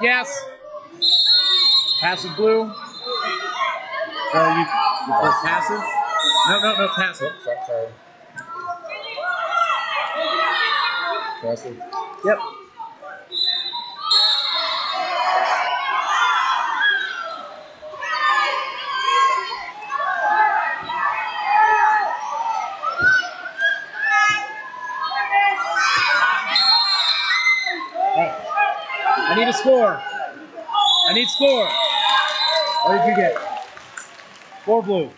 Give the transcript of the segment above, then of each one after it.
Yes. Passive blue. So you, you put passive? No, no, no, passive. Sorry. sorry. Passive. Yep. I need a score. I need score. What did you get? Four blue.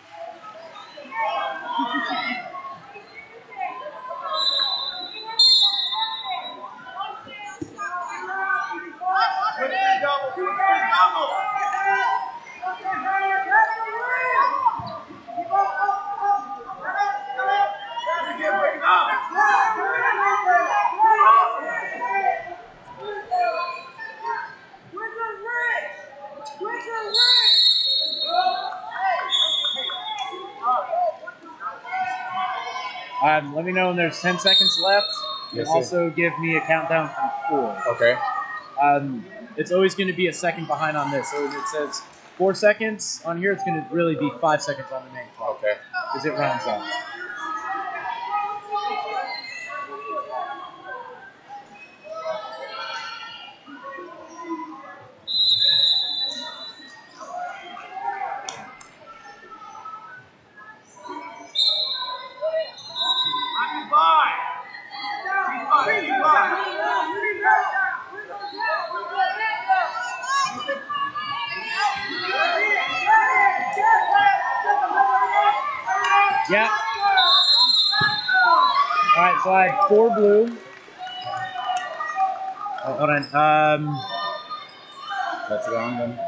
Um, let me know when there's 10 seconds left. Yes, and also give me a countdown from four. Okay. Um, it's always going to be a second behind on this. So it says four seconds on here, it's going to really be five seconds on the main clock Okay. because it rounds up. Yeah. All right, so I have four blue. Oh, hold on. Um, That's wrong then.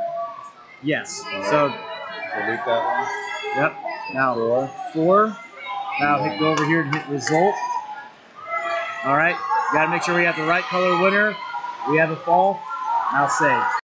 yes. So, Delete that one. yep. Now Four. four. Now hit go over here and hit result. All right. Got to make sure we have the right color winner. We have a fall. Now save.